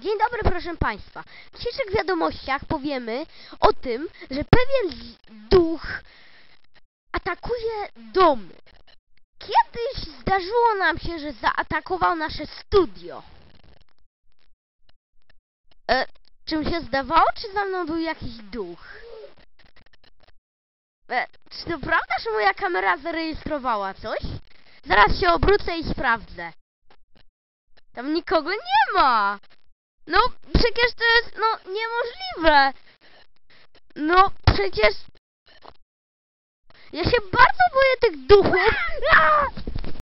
Dzień dobry, proszę Państwa. W dzisiejszych wiadomościach powiemy o tym, że pewien duch atakuje domy. Kiedyś zdarzyło nam się, że zaatakował nasze studio. E, czy mi się zdawało, czy za mną był jakiś duch? E, czy to prawda, że moja kamera zarejestrowała coś? Zaraz się obrócę i sprawdzę. Tam nikogo nie ma! No, przecież to jest, no, niemożliwe! No, przecież... Ja się bardzo boję tych duchów!